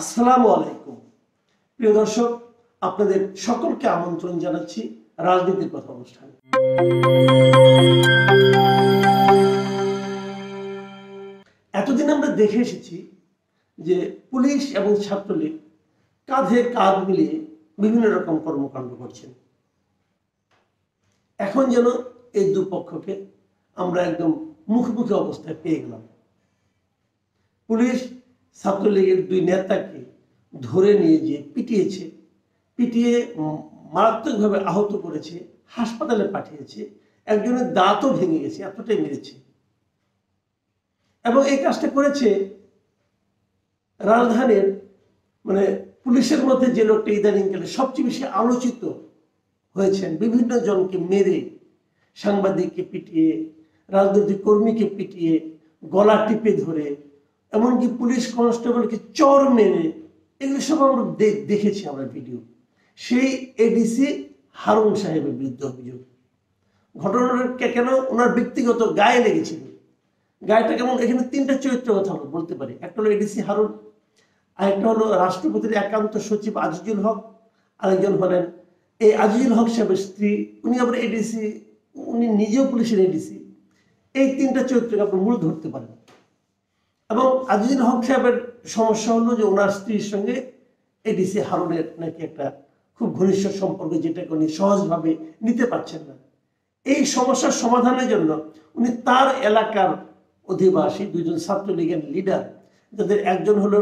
আসসালামু আলাইকুম। প্রিয় দর্শক, আপনাদের সকলকে আমন্ত্রণ জানাচ্ছি রাজনীতির কথা অনুষ্ঠানে। এতদিন আমরা দেখে এসেছি যে পুলিশ এবং ছাত্রলীগ কাঁধে কাঁধ মিলিয়ে বিভিন্ন রকম কর্মকাণ্ড করছেন। এখন যেন এই দুপক্ষকে আমরা একদম মুখোমুখি অবস্থায় পেয়ে গেলাম। পুলিশ ছাত্রলীগের দুই নেতাকে ধরে নিয়ে যে পিটিয়েছে, পিটিয়ে মারাত্মকভাবে আহত করেছে, হাসপাতালে পাঠিয়েছে, একজনের দাঁতও ভেঙে গেছে, এতটাই মেরেছে। এবং এই কাজটা করেছে রাজধানীর মানে পুলিশের মধ্যে যে লোকটা ইদানিংকালে সবচেয়ে বেশি আলোচিত হয়েছেন, বিভিন্ন জনকে মেরে সাংবাদিককে পিটিয়ে, রাজনৈতিক কর্মীকে পিটিয়ে, গলা টিপে ধরে এমনকি পুলিশ কনস্টেবলকে চর মেরে, এগুলো সব আমরা দেখেছি আমরা ভিডিও। সেই এডিসি হারুন সাহেবের বিরুদ্ধে অভিযোগ। ঘটনাটা কেন? ওনার ব্যক্তিগত গায়ে লেগেছিল। গায়েটা কেমন? এখানে তিনটা চরিত্র কথা আমরা বলতে পারি। একটা হলো এডিসি হারুন, আরেকটা হলো রাষ্ট্রপতির একান্ত সচিব আজিজুল হক, আরেকজন হলেন এই আজিজুল হক সাহেবের স্ত্রী, উনি আবার এডিসি উনি নিজেও পুলিশের এডিসি এই তিনটা চরিত্রকে আপনি মূল ধরতে পারেন। এবং আজিজুল হক সাহেবের সমস্যা হলো যে ওনার স্ত্রীর সঙ্গে এডিসি হারুনের নাকি একটা খুব ঘনিষ্ঠ সম্পর্ক যেটাকে উনি সহজভাবে নিতে পারছেন না। এই সমস্যার সমাধানের জন্য উনি তার এলাকার অধিবাসী দুজন ছাত্রলীগের লিডার যাদের একজন হলো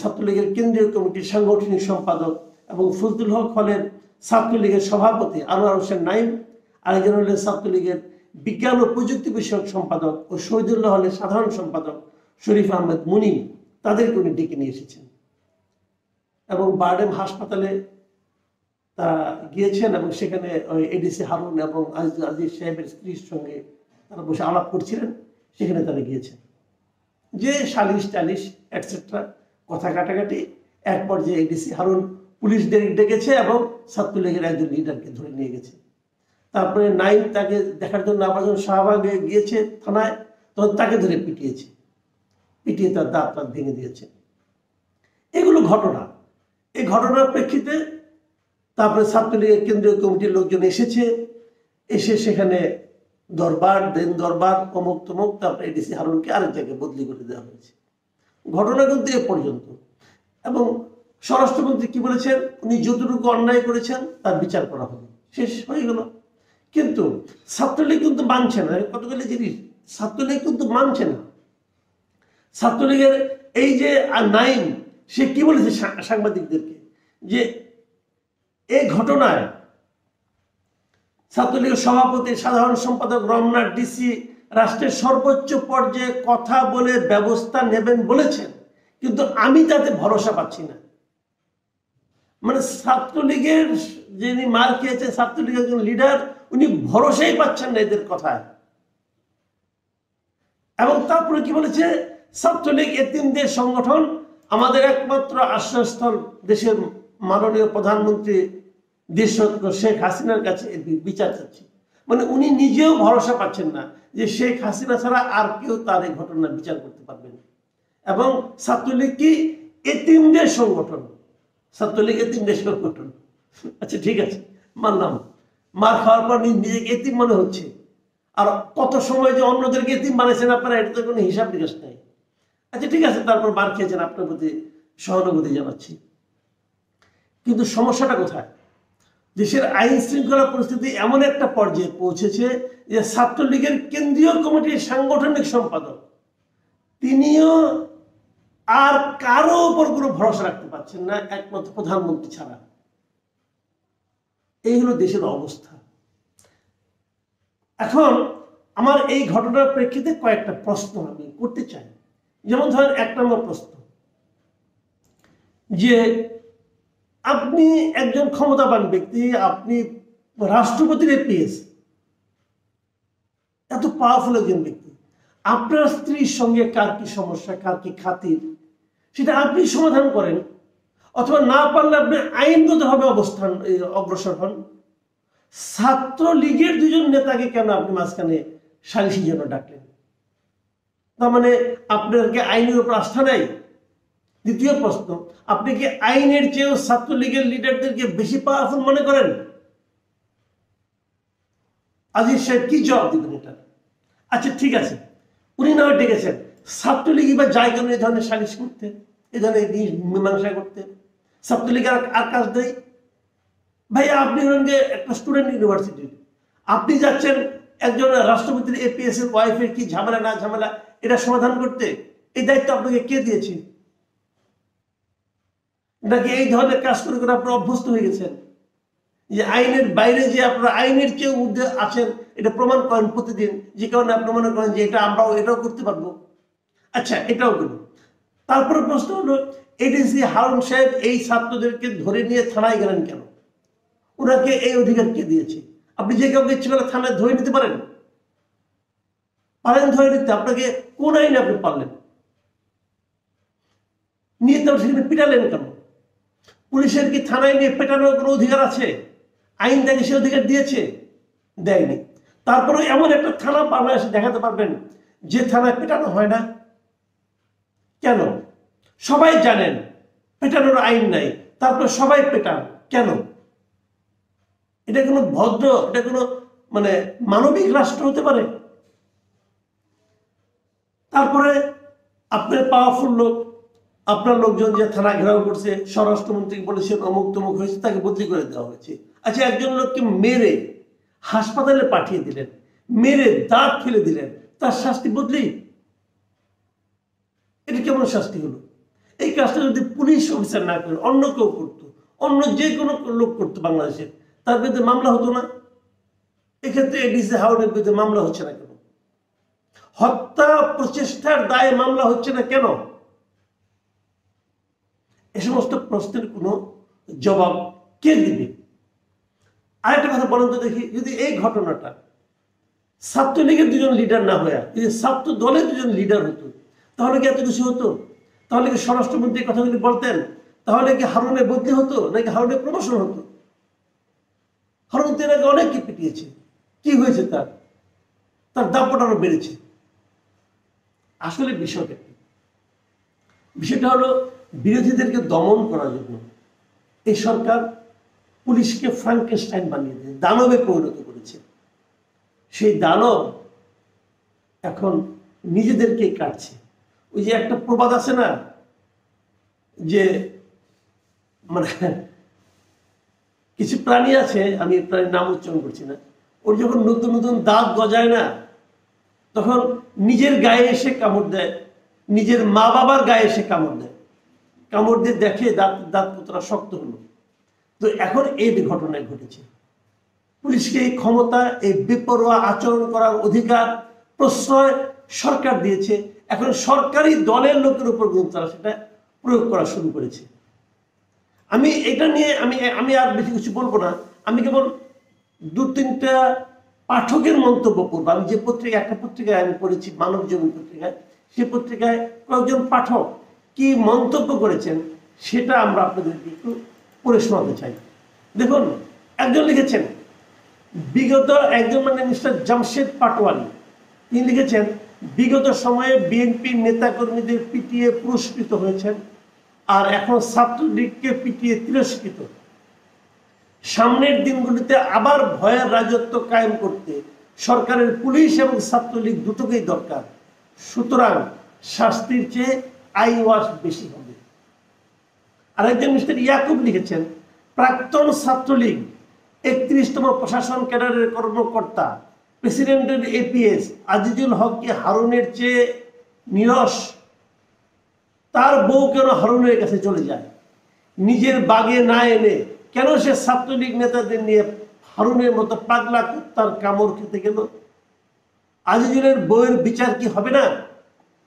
ছাত্রলীগের কেন্দ্রীয় কমিটির সাংগঠনিক সম্পাদক এবং ফজলুল হক হলেন ছাত্রলীগের সভাপতি আনোয়ার হোসেন নাইম আরেকজন হলেন ছাত্রলীগের বিজ্ঞান ও প্রযুক্তি বিষয়ক সম্পাদক ও শহীদুল্লাহ হলের সাধারণ সম্পাদক শরীফ আহমেদ মুনিম তাদেরকে উনি ডেকে নিয়ে এসেছেন। এবং বারডেম হাসপাতালে তারা গিয়েছেন এবং সেখানে ওই এডিসি হারুন এবং আজিজ আজিজ সাহেবের স্ত্রীর সঙ্গে তারা বসে আলাপ করছিলেন, সেখানে তারা গিয়েছেন। যে সালিশ টালিশ এটসেট্রা কথা কাটাকাটি এক পর্যায়ে এডিসি হারুন পুলিশ ডেকেছে এবং ছাত্রলীগের একজন লিডারকে ধরে নিয়ে গেছে। তারপরে নাইম তাকে দেখার জন্য আবার শাহবাগে গিয়েছে থানায়, তখন তাকে ধরে পিটিয়েছে। পিটিয়ে তার দাঁত টাত ভেঙে দিয়েছে। এগুলো ঘটনা। এই ঘটনার প্রেক্ষিতে তারপরে ছাত্রলীগের কেন্দ্রীয় কমিটির লোকজন এসেছে। এসে সেখানে দরবার, দেন দরবার, অমুক তমুক, তারপরে এডিসি হারুনকে আরেক জায়গায় বদলি করে দেওয়া হয়েছে। ঘটনা কিন্তু এ পর্যন্ত। এবং স্বরাষ্ট্রমন্ত্রী কি বলেছেন? উনি যতটুকু অন্যায় করেছেন, তার বিচার করা হবে। শেষ হয়ে গেল। কিন্তু ছাত্রলীগ কিন্তু মানছে না। কতগুলি জিনিস? ছাত্রলীগ কিন্তু মানছে না। ছাত্রলীগের এই যে নাইম, সে কি বলেছে সাংবাদিকদেরকে? যে এই ঘটনায় ছাত্রলীগের সভাপতি, সাধারণ সম্পাদক রমনার ডিসি রাষ্ট্রের সর্বোচ্চ পর্যায়ে কথা বলে ব্যবস্থা নেবেন বলেছেন, কিন্তু আমি তাতে ভরসা পাচ্ছি না। মানে ছাত্রলীগের যিনি মার খেয়েছে ছাত্রলীগের একজন লিডার, উনি ভরসাই পাচ্ছেন না এদের কথায়। এবং তারপরে কি বলেছে? ছাত্রলীগ এতিমদের সংগঠন আমাদের একমাত্র আশ্রয়স্থল দেশের মাননীয় প্রধানমন্ত্রী দেশরত্ন শেখ হাসিনার কাছে বিচার চাচ্ছে। মানে উনি নিজেও ভরসা পাচ্ছেন না যে শেখ হাসিনা ছাড়া আর কেউ তার এই ঘটনার বিচার করতে পারবেন এবং ছাত্রলীগ কি এতিমদের সংগঠন? ছাত্রলীগ এতিমদের সংগঠন। আচ্ছা ঠিক আছে, মানলাম। মার খাওয়ার পর নিজেকে এতিম মনে হচ্ছে। আর কত সময় যে অন্যদেরকে এতিম বানিয়েছেন আপনারা, এটা তো কোনো হিসাব নিকাশ নেই। আচ্ছা ঠিক আছে, তারপর মার খেয়েছেন আপনার প্রতি সহানুভূতি জানাচ্ছি। কিন্তু সমস্যাটা কোথায়? দেশের আইন শৃঙ্খলা পরিস্থিতি এমন একটা পর্যায়ে পৌঁছেছে যে ছাত্রলীগের কেন্দ্রীয় কমিটির সাংগঠনিক সম্পাদক, তিনিও আর কারও উপর কোনো ভরসা রাখতে পারছেন না, একমাত্র প্রধানমন্ত্রী ছাড়া। এই হলো দেশের অবস্থা। এখন আমার এই ঘটনার প্রেক্ষিতে কয়েকটা প্রশ্ন আমি করতে চাই। যেমন ধরেন এক নম্বর প্রশ্ন, যে আপনি একজন ক্ষমতাবান ব্যক্তি, আপনি রাষ্ট্রপতির এপিএস, এত পাওয়ারফুল একজন ব্যক্তি, আপনার স্ত্রীর সঙ্গে কার কি সমস্যা, কার কি খাতির, সেটা আপনি সমাধান করেন, অথবা না পারলে আপনি আইনগতভাবে অবস্থান অগ্রসর হন। ছাত্রলীগের দুজন নেতাকে কেন আপনি মাঝখানে সালিসি জন্য ডাকলেন? তার মানে আপনার কি আইনের উপর আস্থা নাই? দ্বিতীয় প্রশ্ন, আপনি কি আইনের চেয়েও ছাত্রলীগের লিডারদেরকে বেশি পাওয়ারফুল মনে করেন? আজিজ সাহেব, কি জবাব দিবেন এটা? আচ্ছা ঠিক আছে। উনি না ডেকেছেন। ছাত্রলীগ বা কেন এই ধরনের সালিশ করতে এই ধরনের মীমাংসা করতে। ছাত্রলীগ আর আর কাজ দেয় ভাই আপনি হলেন যে একটা স্টুডেন্ট ইউনিভার্সিটির আপনি যাচ্ছেন একজন রাষ্ট্রপতির এপিএস এর ওয়াইফের কি ঝামেলা, না ঝামেলা? এটা সমাধান করতে এই দায়িত্ব আপনাকে কে দিয়েছে? নাকি এই ধরনের কাজ করে করে আপনারা অভ্যস্ত হয়ে গেছেন? যে আইনের বাইরে যে আপনারা আইনের চেয়ে ঊর্ধ্বে আছেন, এটা প্রমাণ করেন প্রতিদিন। যে কারণে আপনি মনে করেন যে এটা আমরাও এটাও করতে পারব। আচ্ছা এটাও গেল তারপরে প্রশ্ন হলো, এডিসি হারুন সাহেব এই ছাত্রদেরকে ধরে নিয়ে থানায় গেলেন কেন? ওনাকে এই অধিকার কে দিয়েছে? আপনি যে কাউকে ইচ্ছে করে থানায় ধরে নিতে পারেন? পারেন ধরে নিতে, আপনাকে কোন আইনে আপনি পারলেন। নিয়ে তো সেখানে পিটালেন কেন? পুলিশের কি থানায় নিয়ে পেটানোর কোনো অধিকার আছে? আইন তাকে সে অধিকার দিয়েছে? দেয়নি। তারপরে এমন একটা থানা বাংলাদেশে দেখাতে পারবেন, যে থানায় পেটানো হয় না। কেন? সবাই জানেন, পেটানোর আইন নাই। তারপরে সবাই পেটান, কেন? এটা কোনো ভদ্র, এটা কোনো মানে মানবিক রাষ্ট্র হতে পারে? তারপরে আপনার পাওয়ারফুল লোক, আপনার লোকজন যে থানা ঘেরাও করছে, স্বরাষ্ট্রমন্ত্রী বলেছেন, অমুক তমুক হয়েছে, তাকে বদলি করে দেওয়া হয়েছে। আচ্ছা একজন লোককে মেরে হাসপাতালে পাঠিয়ে দিলেন, মেরে দাঁত ফেলে দিলেন, তার শাস্তি বদলি? এটা কেমন শাস্তি হলো? এই কাজটা যদি পুলিশ অফিসার না করে, অন্য কেউ করতো, অন্য যে কোনো লোক করতো বাংলাদেশের তার বিরুদ্ধে মামলা হতো না? এক্ষেত্রে এডিসি হাওড়ের বিরুদ্ধে মামলা হচ্ছে না কেন? হত্যা প্রচেষ্টার দায়ে মামলা হচ্ছে না কেন? এ সমস্ত প্রশ্নের কোনো জবাব কে দিবে? আরেকটা কথা বলেন তো দেখি, যদি এই ঘটনাটা ছাত্রলীগের দুজন লিডার না হয়ে, যদি ছাত্র দলের দুজন লিডার হতো, তাহলে কি এত কিছু হতো? তাহলে কি স্বরাষ্ট্রমন্ত্রী কথাগুলি বলতেন? তাহলে কি হারুনে বদলি হতো, নাকি হারুনে প্রমোশন হতো? হারুন তের আগে অনেককে পিটিয়েছে। কি হয়েছে তার? তার দাপট আরও বেড়েছে। আসলে বিষয়টা কি? বিষয়টা হলো বিরোধীদেরকে দমন করার জন্য এই সরকার পুলিশকে ফ্রাঙ্কেস্টাইন বানিয়ে দিয়েছে, দানবে পরিণত করেছে। সেই দানব এখন নিজেদেরকে কাটছে। ওই যে একটা প্রবাদ আছে না, যে মানে কিছু প্রাণী আছে, আমি প্রাণীর নাম উচ্চারণ করছি না, ওর যখন নতুন নতুন দাঁত গজায় না তখন নিজের গায়ে এসে কামড় দেয়, নিজের মা বাবার গায়ে এসে কামড় দেয়। কামড় দিয়ে দেখে দাঁত দাঁত কতটা শক্ত হলো। তো এখন এই ঘটনায় ঘটেছে। পুলিশকে এই ক্ষমতা, এই বেপরোয়া আচরণ করার অধিকার, প্রশ্রয় সরকার দিয়েছে। এখন সরকারি দলের লোকের উপর কিন্তু তারা সেটা প্রয়োগ করা শুরু করেছে। আমি এটা নিয়ে আমি আমি আর বেশি কিছু বলব না। আমি কেবল দু তিনটা পাঠকের মন্তব্য করব আমি যে পত্রিকা একটা পত্রিকায় আমি পড়েছি, মানব জীবন পত্রিকায়, সে পত্রিকায় কয়েকজন পাঠক কি মন্তব্য করেছেন, সেটা আমরা আপনাদেরকে একটু পড়ে শোনাতে চাই। দেখুন, একজন লিখেছেন, বিগত একজন মানে মিস্টার জামশেদ পাটোয়ারি, তিনি লিখেছেন, বিগত সময়ে বিএনপি নেতাকর্মীদের পিটিয়ে পুরস্কৃত হয়েছেন, আর এখন ছাত্রলীগকে পিটিয়ে তিরস্কৃত। সামনের দিনগুলিতে আবার ভয়ের রাজত্ব কায়েম করতে সরকারের পুলিশ এবং ছাত্রলীগ দুটোকেই দরকার। সুতরাং শাস্তির চেয়ে আই ওয়াশ বেশি হবে। আরেকজন মিস্টার ইয়াকুব লিখেছেন, প্রাক্তন ছাত্রলীগ একত্রিশতম প্রশাসন ক্যাডারের কর্মকর্তা, প্রেসিডেন্টের এপিএস আজিজুল হককে হারুনের চেয়ে নিরস। তার বউ কেন হারুনের কাছে চলে যায়? নিজের বাগে না এনে কেন সে ছাত্রলীগ নেতাদের নিয়ে হারুনের মতো পাগলা কুত্তার কামড় খেতে গেল? আজিজুলের বউয়ের বিচার কি হবে না?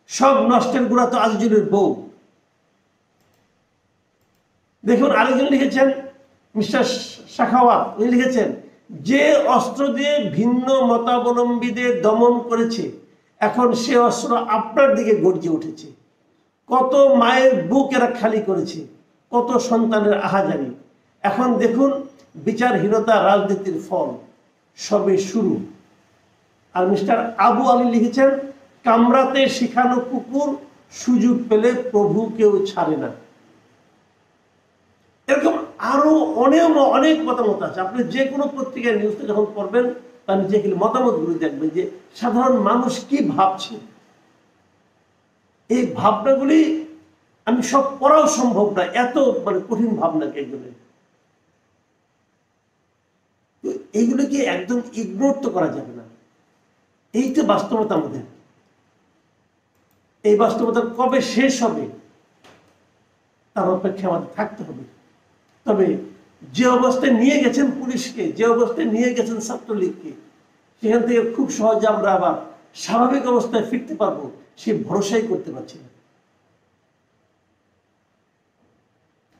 সব নষ্টের গুণা তো আজিজুলের বউ। দেখুন, আরেকজন লিখেছেন, মিস্টার শাখাওয়াত উনি লিখেছেন, যে অস্ত্র দিয়ে ভিন্ন মতাবলম্বীদের দমন করেছে, এখন সে অস্ত্র আপনার দিকে গর্জে উঠেছে। কত মায়ের বুক এরা খালি করেছে, কত সন্তানের আহাজারি। এখন দেখুন, বিচারহীনতা রাজনীতির ফল সবে শুরু। আর মিস্টার আবু আলী লিখেছেন, কামরাতে শিখানো কুকুর সুযোগ পেলে প্রভু কেউ ছাড়ে না। এরকম আরও অনেক অনেক মতামত আছে। আপনি যে কোনো পত্রিকায় নিউজটা যখন পড়বেন, তার নিচে গেলে দেখবেন যে, সাধারণ মানুষ কি ভাবছে? এই ভাবনাগুলি আমি সব পড়াও সম্ভব না, এত মানে কঠিন ভাবনা এগুলো তো এইগুলোকে একদম ইগনোর তো করা যাবে না। এই তো বাস্তবতা আমাদের। এই বাস্তবতা কবে শেষ হবে, তার অপেক্ষা আমাদের থাকতে হবে। তবে যে অবস্থায় নিয়ে গেছেন পুলিশকে, যে অবস্থায় নিয়ে গেছেন ছাত্রলীগকে, সেখান থেকে খুব সহজে আমরা আবার স্বাভাবিক অবস্থায় ফিরতে পারব সে ভরসাই করতে পারছি না।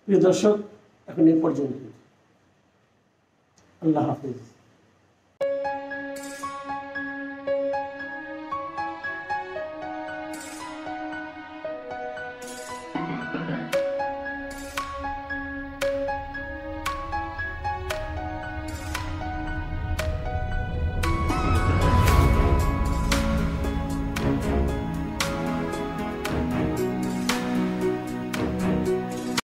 প্রিয় দর্শক, এখন এ পর্যন্ত আল্লাহ হাফিজ